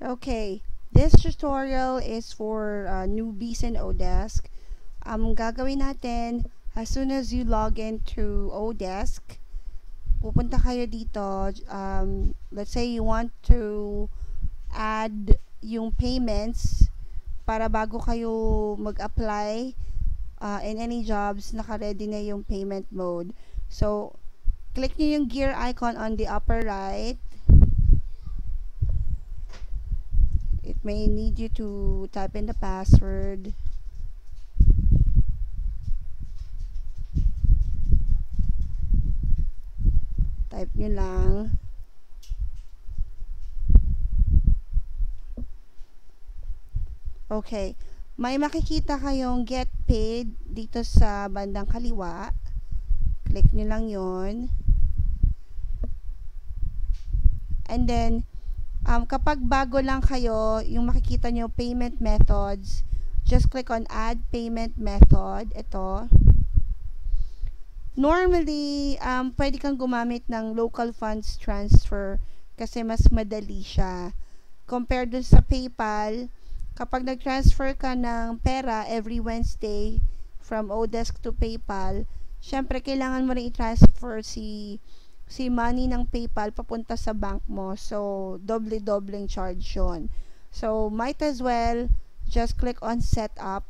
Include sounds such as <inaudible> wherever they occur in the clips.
Okay, this tutorial is for uh, newbies in Odesk. Ang um, gagawin natin, as soon as you log into Odesk, pupunta kayo dito, um, let's say you want to add yung payments para bago kayo mag-apply uh, in any jobs, naka-ready na yung payment mode. So, click nyo yung gear icon on the upper right, it may need you to type in the password. Type nyo lang. Okay. May makikita kayong get paid dito sa bandang kaliwa. Click nyo lang yon and then Um, kapag bago lang kayo, yung makikita nyo payment methods, just click on add payment method. Ito. Normally, um, pwede kang gumamit ng local funds transfer kasi mas madali siya. Compared dun sa PayPal, kapag nag-transfer ka ng pera every Wednesday from Odesk to PayPal, syempre kailangan mo rin i-transfer si si money ng PayPal papunta sa bank mo. So, doble-dobleng charge yon. So, might as well just click on setup.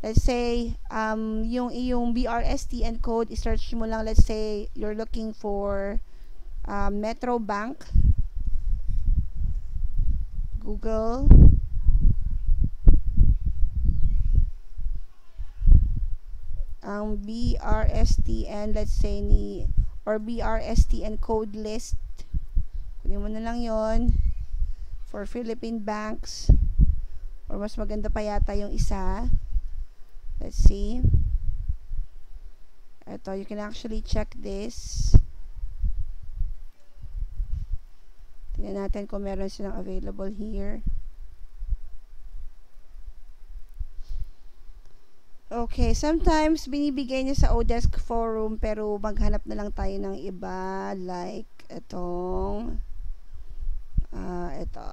Let's say, um, yung yung BRSTN code, i-search mo lang, let's say, you're looking for uh, Metro Bank. Google. Ang BRSTN, let's say ni, or BRSTN code list. Kunin mo na lang yon for Philippine banks. Or mas maganda pa yata yung isa. Let's see. Ito, you can actually check this. Tingnan natin kung meron silang available here. Okay, sometimes binibigay niya sa Odesk forum pero maghanap na lang tayo ng iba like itong uh, ito.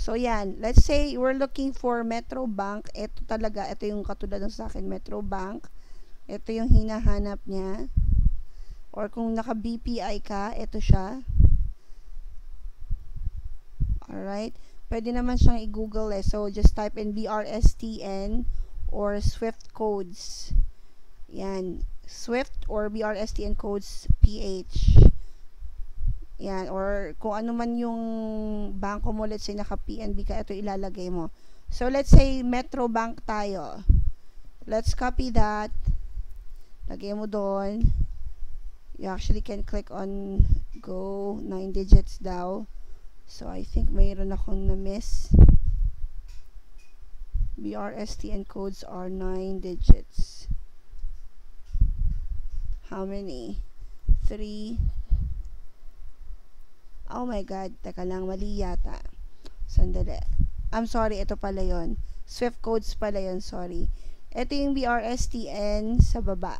So, yan. Let's say we're looking for Metro Bank. Ito talaga, ito yung katulad ng sa akin, Metro Bank. Ito yung hinahanap niya. Or kung naka-BPI ka, ito siya. Alright? Pwede naman siyang i-google eh. So, just type in BRSTN or Swift codes. Yan. Swift or BRSTN codes PH. Yan. Or kung ano man yung banko mo, let's say naka-PNB ka, ito ilalagay mo. So, let's say Metro Bank tayo. Let's copy that. Lagay mo doon. You actually can click on go 9 digits daw. So, I think mayroon akong na-miss. BRSTN codes are 9 digits. How many? 3. Oh my God. Teka lang, mali yata. Sandali. I'm sorry, ito pala yon Swift codes pala yon sorry. Ito yung BRSTN sa baba.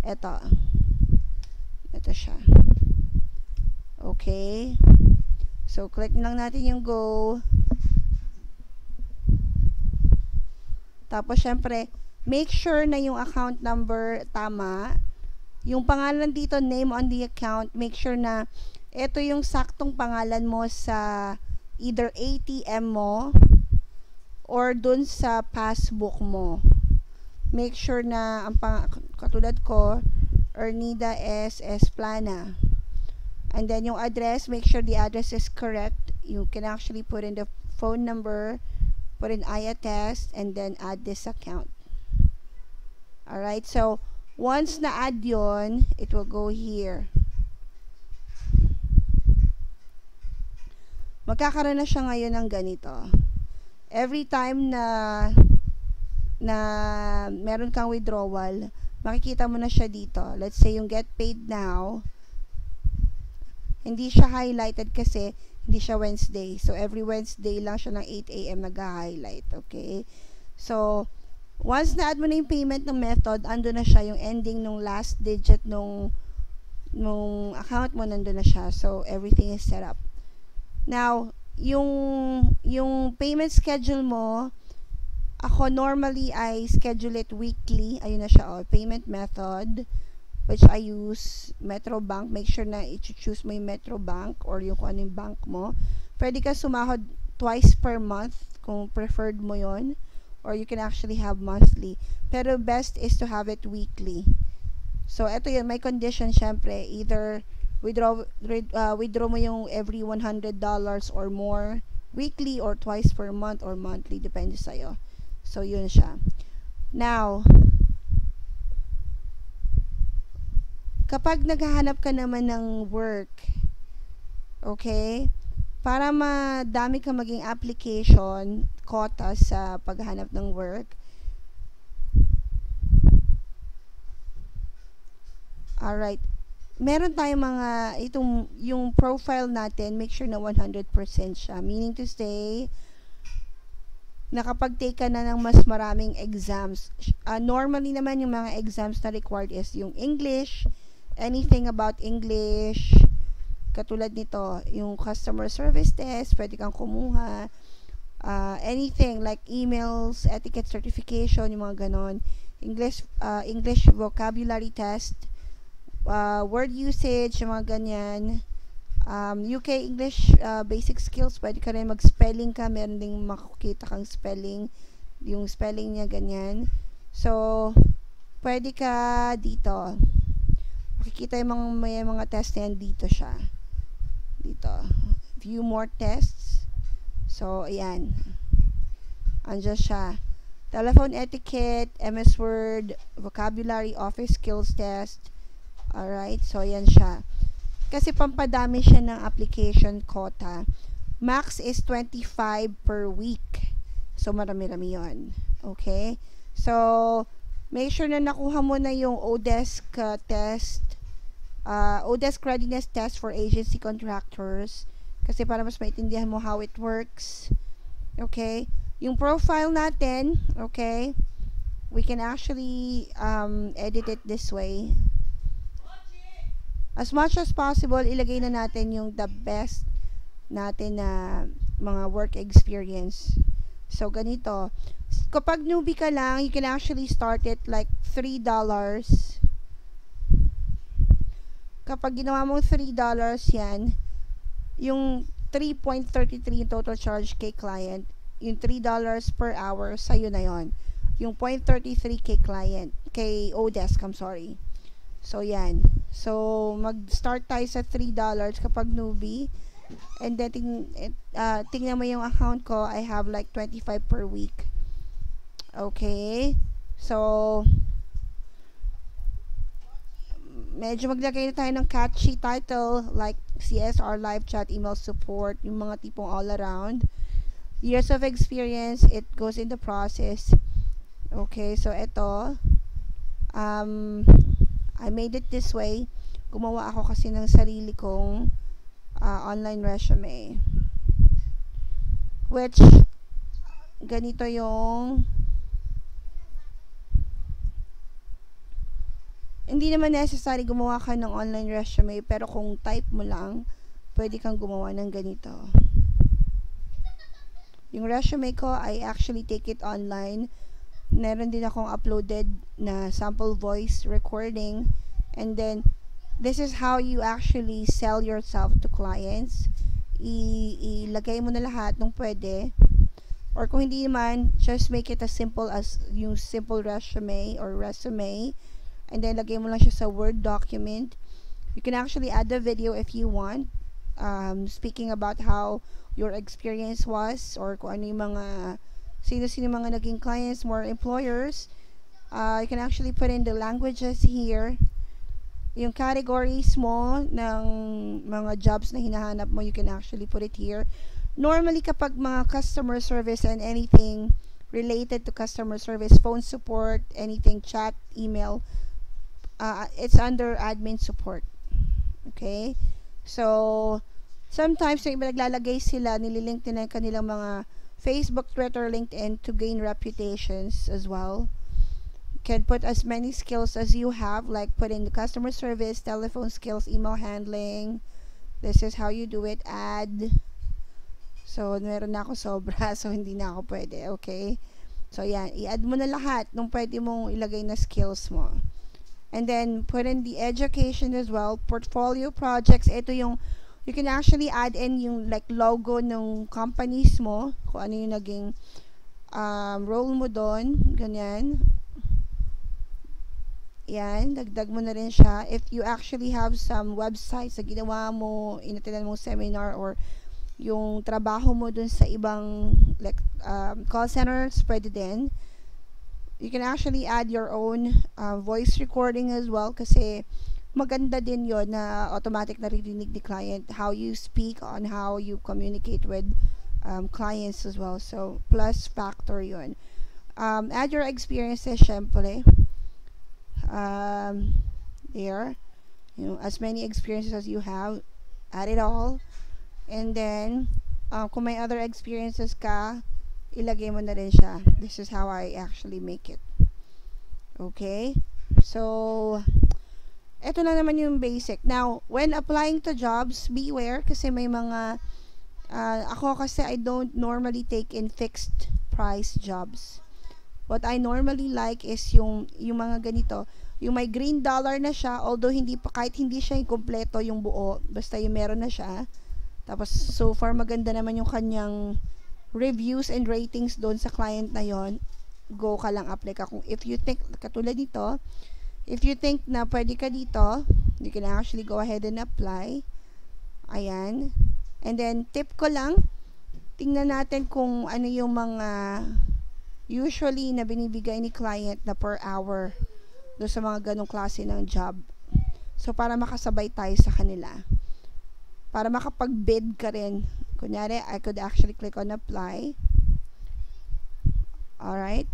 Ito. Ito siya. Okay. So, click lang natin yung go. Tapos, syempre, make sure na yung account number tama. Yung pangalan dito, name on the account, make sure na ito yung saktong pangalan mo sa either ATM mo or dun sa passbook mo. Make sure na ang katulad ko, Ernida S. Esplana. And then yung address, make sure the address is correct. You can actually put in the phone number, put in I attest, and then add this account. Alright, so once na-add yon, it will go here. Magkakaroon na siya ngayon ng ganito every time na na meron kang withdrawal, makikita mo na siya dito. Let's say yung get paid now. Hindi siya highlighted kasi hindi siya Wednesday. So, every Wednesday lang siya ng 8 a.m. nag-highlight. Okay? So, once na-add mo na yung payment ng method, ando na siya yung ending nung last digit nung nung account mo nando na siya. So, everything is set up. Now, yung yung payment schedule mo, ako normally I schedule it weekly. Ayun na siya oh, payment method which I use Metro Bank. Make sure na i-choose mo yung Metro Bank or yung kung ano yung bank mo. Pwede ka sumahod twice per month kung preferred mo yon or you can actually have monthly. Pero best is to have it weekly. So, ito yun, may condition syempre, either withdraw, uh, withdraw mo yung every $100 or more weekly or twice per month or monthly, depende sa'yo. So, yun siya. Now, kapag naghahanap ka naman ng work, okay, para madami ka maging application, quota sa paghahanap ng work, Alright. Meron tayong mga, itong, yung profile natin, make sure na 100% siya. Meaning to say, nakapag-take ka na ng mas maraming exams. Uh, normally naman, yung mga exams na required is yung English, anything about English, katulad nito, yung customer service test, pwede kang kumuha, uh, anything like emails, etiquette certification, yung mga ganon, English, uh, English vocabulary test, uh, word usage, yung mga ganyan. Um, UK English uh, basic skills, pwede ka rin mag-spelling ka, meron ding makikita kang spelling, yung spelling niya ganyan. So, pwede ka dito. Makikita yung mga, may mga test na yan, dito siya. Dito. View more tests. So, ayan. Andiyan siya. Telephone etiquette, MS Word, vocabulary, office skills test, Alright, so yan siya. Kasi pampadami siya ng application quota. Max is 25 per week. So, marami-rami yon Okay? So, make sure na nakuha mo na yung ODESC uh, test, uh, ODESC readiness test for agency contractors. Kasi para mas maintindihan mo how it works. Okay? Yung profile natin, okay, we can actually um, edit it this way as much as possible, ilagay na natin yung the best natin na mga work experience. So, ganito. Kapag newbie ka lang, you can actually start it like $3. Kapag ginawa mong $3 yan, yung 3.33 total charge kay client, yung $3 per hour, sa'yo na yon Yung 0.33 kay client, kay Odesk, I'm sorry. So, yan. So, mag-start tayo sa $3 kapag newbie. And then, ting, uh, tingnan mo yung account ko. I have like 25 per week. Okay. So, medyo maglagay na tayo ng catchy title like CSR live chat, email support, yung mga tipong all around. Years of experience, it goes in the process. Okay, so ito. Um, I made it this way. Gumawa ako kasi ng sarili kong uh, online resume. Which, ganito yung hindi naman necessary gumawa ka ng online resume pero kung type mo lang, pwede kang gumawa ng ganito. Yung resume ko, I actually take it online meron din akong uploaded na sample voice recording. And then this is how you actually sell yourself to clients. I ilagay mo na lahat nung pwede. Or kung hindi man just make it as simple as yung simple resume or resume. And then lagay mo lang siya sa word document. You can actually add a video if you want. Um, speaking about how your experience was or kung ano yung mga sino-sino mga naging clients, more employers. Uh, you can actually put in the languages here. Yung categories mo ng mga jobs na hinahanap mo, you can actually put it here. Normally, kapag mga customer service and anything related to customer service, phone support, anything, chat, email, uh, it's under admin support. Okay? So, sometimes yung naglalagay sila, nililink nila yung kanilang mga Facebook, Twitter, LinkedIn to gain reputations as well. Can put as many skills as you have, like put in the customer service, telephone skills, email handling. This is how you do it. Add. So, meron na ako sobra, <laughs> so hindi na ako pwede, okay? So, yan. I-add mo na lahat nung pwede mong ilagay na skills mo. And then, put in the education as well. Portfolio projects. Ito yung, you can actually add in yung like logo ng companies mo. Kung ano yung naging um, role mo doon. Ganyan. Yan. Dagdag mo na rin siya. If you actually have some websites na ginawa mo, inatinan mo seminar or yung trabaho mo dun sa ibang like um, call centers, pwede din. You can actually add your own uh, voice recording as well kasi maganda din yon na automatic naririnig ni client how you speak on how you communicate with um, clients as well. So, plus factor yon Um, add your experiences, syempre. Um, there. You know, as many experiences as you have, add it all. And then, uh, kung may other experiences ka, ilagay mo na rin siya. This is how I actually make it. Okay? So, ito na naman yung basic. Now, when applying to jobs, beware kasi may mga, uh, ako kasi I don't normally take in fixed price jobs. What I normally like is yung, yung mga ganito, yung may green dollar na siya, although hindi pa, kahit hindi siya yung kompleto yung buo, basta yung meron na siya, tapos, so far, maganda naman yung kanyang reviews and ratings doon sa client na yon go ka lang apply ka. Kung if you think, katulad dito, if you think na pwede ka dito, you can actually go ahead and apply. Ayan. And then, tip ko lang, tingnan natin kung ano yung mga usually na binibigay ni client na per hour do sa mga ganong klase ng job. So, para makasabay tayo sa kanila para makapag-bid ka rin. Kunyari, I could actually click on apply. Alright.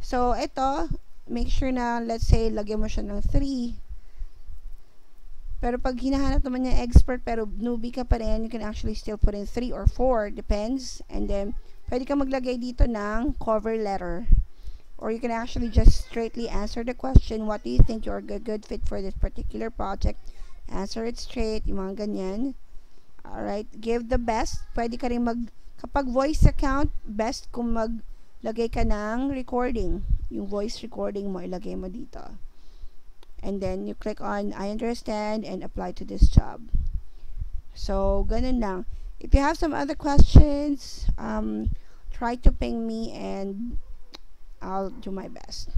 So, ito, make sure na, let's say, lagyan mo siya ng 3. Pero pag hinahanap naman niya expert, pero newbie ka pa rin, you can actually still put in 3 or 4, depends. And then, pwede ka maglagay dito ng cover letter. Or you can actually just straightly answer the question, what do you think you're a good fit for this particular project? Answer it straight, yung mga ganyan. Alright, give the best. Pwede ka rin mag, kapag voice account, best kung maglagay ka ng recording. Yung voice recording mo, ilagay mo dito. And then, you click on, I understand, and apply to this job. So, ganun lang. If you have some other questions, um, try to ping me and I'll do my best.